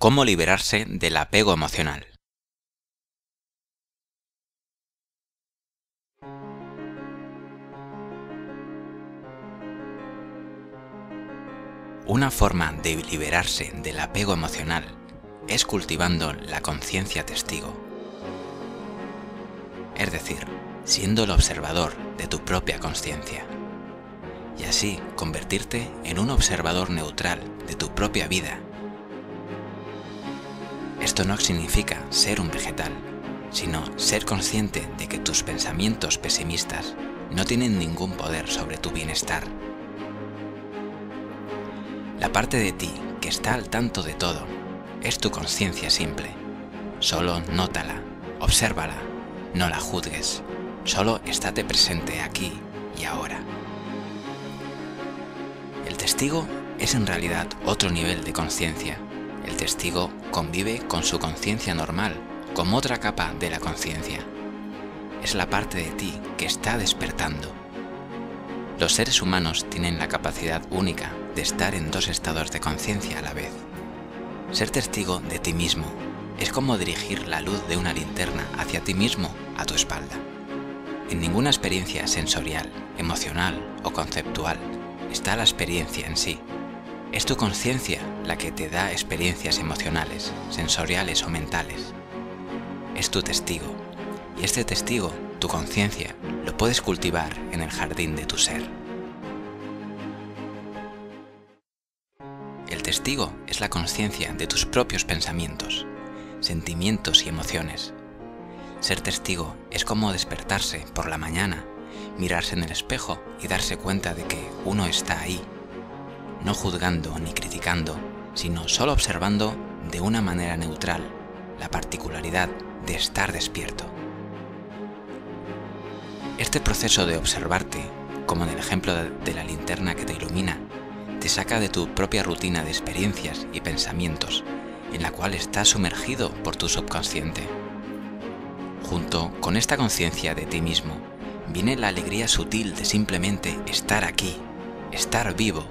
Cómo liberarse del apego emocional. Una forma de liberarse del apego emocional es cultivando la conciencia testigo. Es decir, siendo el observador de tu propia conciencia. Y así convertirte en un observador neutral de tu propia vida esto no significa ser un vegetal, sino ser consciente de que tus pensamientos pesimistas no tienen ningún poder sobre tu bienestar. La parte de ti que está al tanto de todo es tu conciencia simple. Solo nótala, obsérvala, no la juzgues, solo estate presente aquí y ahora. El testigo es en realidad otro nivel de conciencia el testigo convive con su conciencia normal, como otra capa de la conciencia. Es la parte de ti que está despertando. Los seres humanos tienen la capacidad única de estar en dos estados de conciencia a la vez. Ser testigo de ti mismo es como dirigir la luz de una linterna hacia ti mismo a tu espalda. En ninguna experiencia sensorial, emocional o conceptual está la experiencia en sí, es tu conciencia la que te da experiencias emocionales, sensoriales o mentales. Es tu testigo. Y este testigo, tu conciencia, lo puedes cultivar en el jardín de tu ser. El testigo es la conciencia de tus propios pensamientos, sentimientos y emociones. Ser testigo es como despertarse por la mañana, mirarse en el espejo y darse cuenta de que uno está ahí no juzgando ni criticando, sino solo observando de una manera neutral la particularidad de estar despierto. Este proceso de observarte, como en el ejemplo de la linterna que te ilumina, te saca de tu propia rutina de experiencias y pensamientos en la cual estás sumergido por tu subconsciente. Junto con esta conciencia de ti mismo, viene la alegría sutil de simplemente estar aquí, estar vivo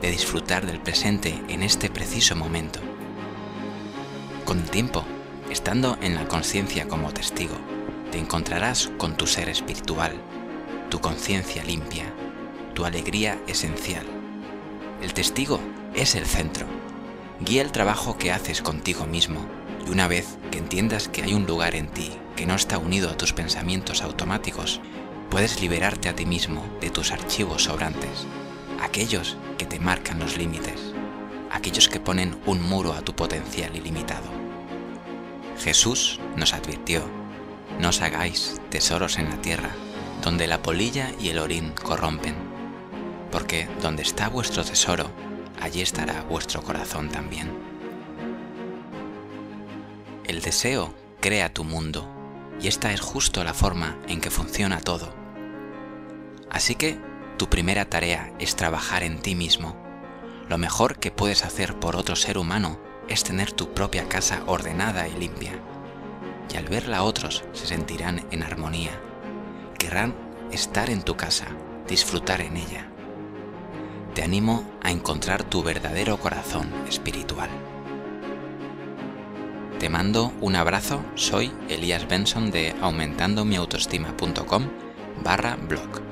de disfrutar del presente en este preciso momento. Con el tiempo, estando en la conciencia como testigo, te encontrarás con tu ser espiritual, tu conciencia limpia, tu alegría esencial. El testigo es el centro. Guía el trabajo que haces contigo mismo y una vez que entiendas que hay un lugar en ti que no está unido a tus pensamientos automáticos, puedes liberarte a ti mismo de tus archivos sobrantes aquellos que te marcan los límites, aquellos que ponen un muro a tu potencial ilimitado. Jesús nos advirtió, no os hagáis tesoros en la tierra, donde la polilla y el orín corrompen, porque donde está vuestro tesoro, allí estará vuestro corazón también. El deseo crea tu mundo, y esta es justo la forma en que funciona todo. Así que tu primera tarea es trabajar en ti mismo. Lo mejor que puedes hacer por otro ser humano es tener tu propia casa ordenada y limpia. Y al verla otros se sentirán en armonía. Querrán estar en tu casa, disfrutar en ella. Te animo a encontrar tu verdadero corazón espiritual. Te mando un abrazo, soy Elías Benson de aumentandomiautoestima.com barra blog.